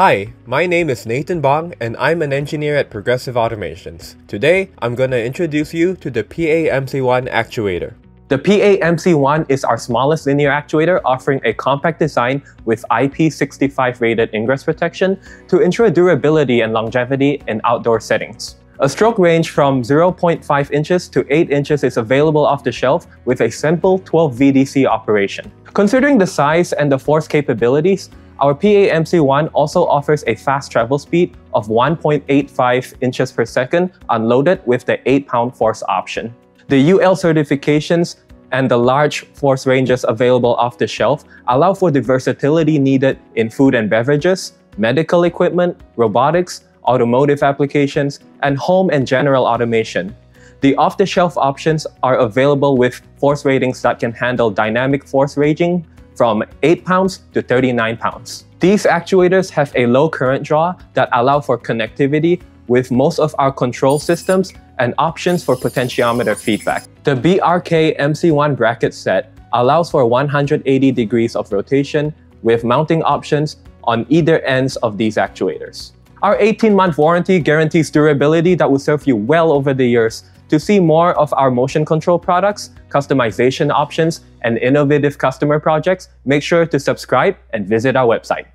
Hi, my name is Nathan Bong and I'm an engineer at Progressive Automations. Today, I'm going to introduce you to the PA-MC1 actuator. The PA-MC1 is our smallest linear actuator offering a compact design with IP65 rated ingress protection to ensure durability and longevity in outdoor settings. A stroke range from 0.5 inches to 8 inches is available off the shelf with a simple 12 VDC operation. Considering the size and the force capabilities, our PA-MC1 also offers a fast travel speed of 1.85 inches per second unloaded with the 8-pound force option. The UL certifications and the large force ranges available off the shelf allow for the versatility needed in food and beverages, medical equipment, robotics, automotive applications, and home and general automation. The off-the-shelf options are available with force ratings that can handle dynamic force ranging from 8 pounds to 39 pounds. These actuators have a low current draw that allow for connectivity with most of our control systems and options for potentiometer feedback. The BRK MC1 bracket set allows for 180 degrees of rotation with mounting options on either ends of these actuators. Our 18-month warranty guarantees durability that will serve you well over the years. To see more of our motion control products, customization options, and innovative customer projects, make sure to subscribe and visit our website.